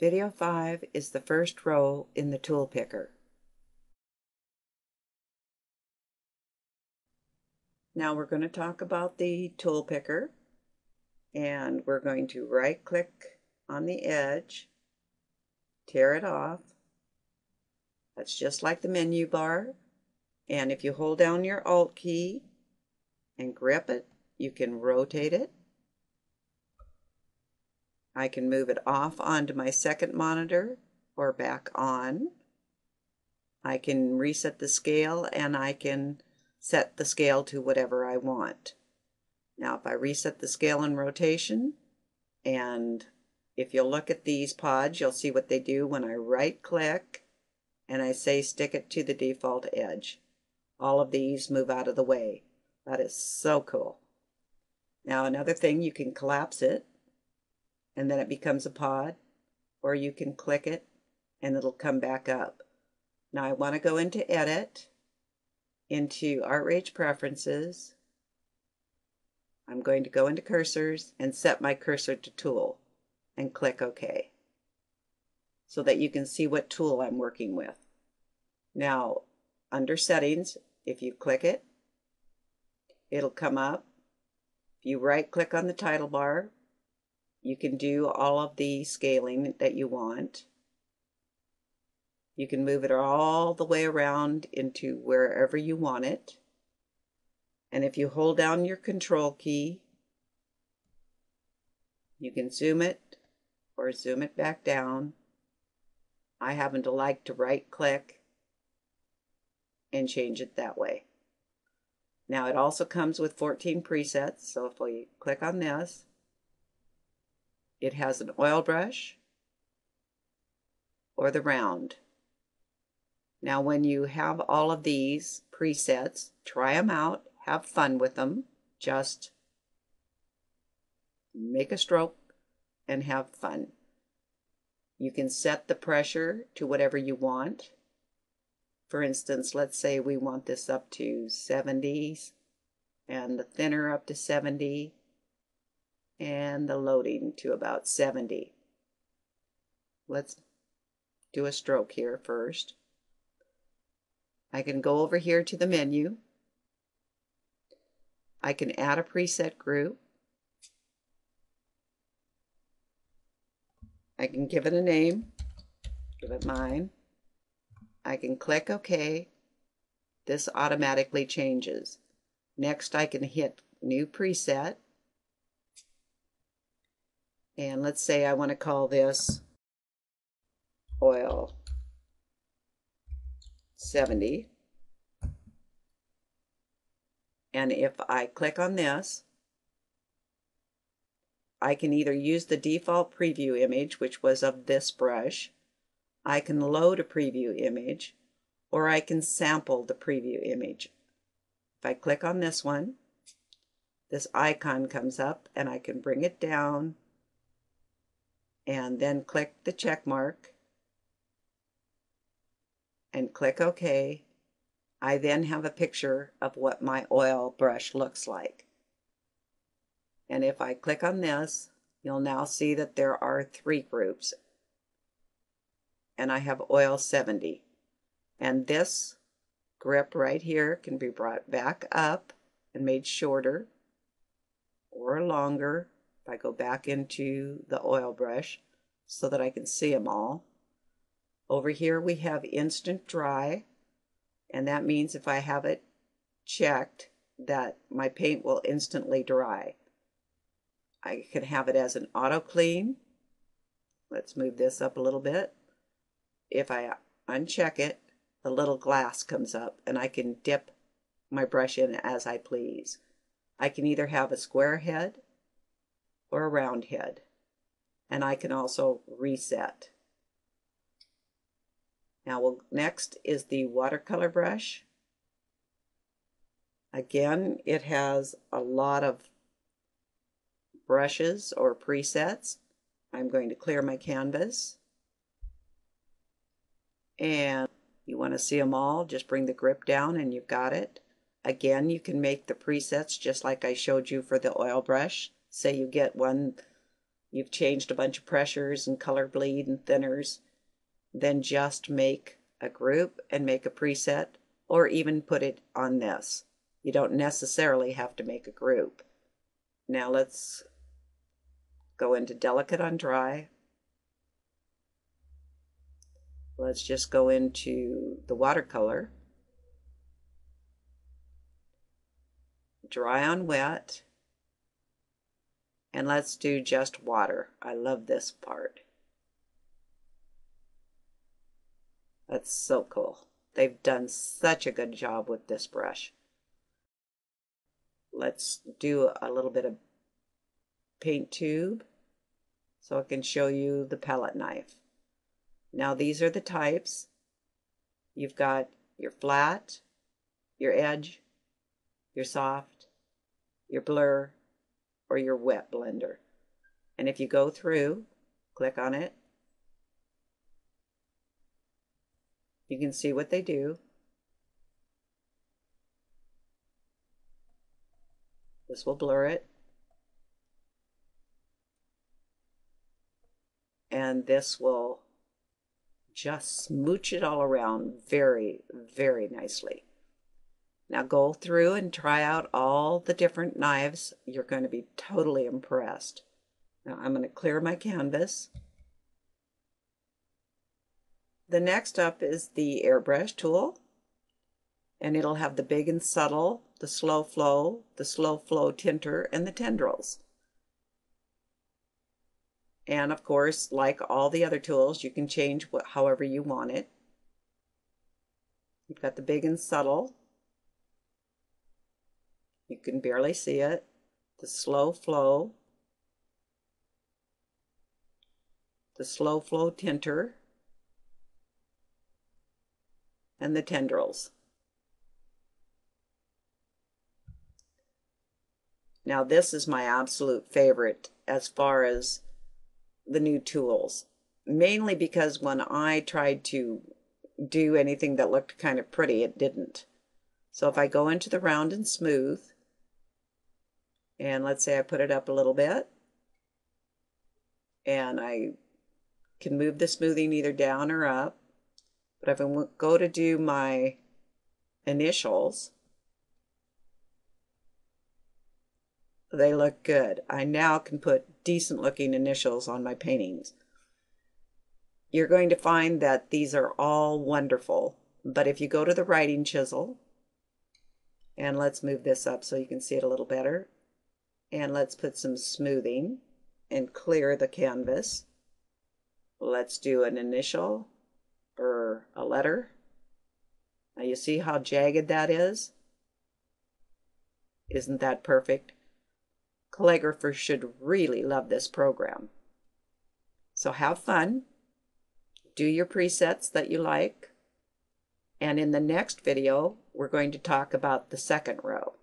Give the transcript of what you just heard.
Video 5 is the first row in the tool picker. Now we're going to talk about the tool picker and we're going to right click on the edge, tear it off. That's just like the menu bar and if you hold down your Alt key and grip it, you can rotate it I can move it off onto my second monitor or back on. I can reset the scale and I can set the scale to whatever I want. Now if I reset the scale and rotation and if you'll look at these pods you'll see what they do when I right click and I say stick it to the default edge. All of these move out of the way. That is so cool. Now another thing you can collapse it and then it becomes a pod or you can click it and it'll come back up. Now I want to go into edit into ArtRage preferences. I'm going to go into cursors and set my cursor to tool and click OK so that you can see what tool I'm working with. Now under settings if you click it it'll come up. If you right click on the title bar you can do all of the scaling that you want. You can move it all the way around into wherever you want it. And if you hold down your control key, you can zoom it or zoom it back down. I happen to like to right click and change it that way. Now it also comes with 14 presets, so if we click on this, it has an oil brush or the round. Now when you have all of these presets, try them out, have fun with them, just make a stroke and have fun. You can set the pressure to whatever you want. For instance, let's say we want this up to 70s and the thinner up to 70 and the loading to about 70. Let's do a stroke here first. I can go over here to the menu. I can add a preset group. I can give it a name, give it mine. I can click OK. This automatically changes. Next I can hit new preset and let's say I want to call this oil 70. And if I click on this, I can either use the default preview image, which was of this brush, I can load a preview image, or I can sample the preview image. If I click on this one, this icon comes up and I can bring it down and then click the check mark and click OK. I then have a picture of what my oil brush looks like. And if I click on this, you'll now see that there are three groups. And I have oil 70. And this grip right here can be brought back up and made shorter or longer if I go back into the oil brush so that I can see them all. Over here we have instant dry and that means if I have it checked that my paint will instantly dry. I can have it as an auto clean. Let's move this up a little bit. If I uncheck it, the little glass comes up and I can dip my brush in as I please. I can either have a square head or a round head. And I can also reset. Now we'll, next is the watercolor brush. Again, it has a lot of brushes or presets. I'm going to clear my canvas. And you want to see them all, just bring the grip down and you've got it. Again, you can make the presets just like I showed you for the oil brush say you get one you've changed a bunch of pressures and color bleed and thinners, then just make a group and make a preset or even put it on this. You don't necessarily have to make a group. Now let's go into delicate on dry. Let's just go into the watercolor. Dry on wet. And let's do just water. I love this part. That's so cool. They've done such a good job with this brush. Let's do a little bit of paint tube so I can show you the palette knife. Now these are the types. You've got your flat, your edge, your soft, your blur, or your wet blender. And if you go through, click on it, you can see what they do. This will blur it. And this will just smooch it all around very, very nicely. Now go through and try out all the different knives. You're going to be totally impressed. Now I'm going to clear my canvas. The next up is the airbrush tool. And it'll have the big and subtle, the slow flow, the slow flow tinter, and the tendrils. And of course, like all the other tools, you can change what, however you want it. You've got the big and subtle, can barely see it. The slow flow. The slow flow tinter. And the tendrils. Now this is my absolute favorite as far as the new tools. Mainly because when I tried to do anything that looked kind of pretty, it didn't. So if I go into the round and smooth, and let's say I put it up a little bit and I can move the smoothing either down or up. But if I go to do my initials, they look good. I now can put decent looking initials on my paintings. You're going to find that these are all wonderful. But if you go to the writing chisel, and let's move this up so you can see it a little better. And let's put some smoothing and clear the canvas. Let's do an initial or a letter. Now you see how jagged that is? Isn't that perfect? Calligraphers should really love this program. So have fun. Do your presets that you like. And in the next video, we're going to talk about the second row.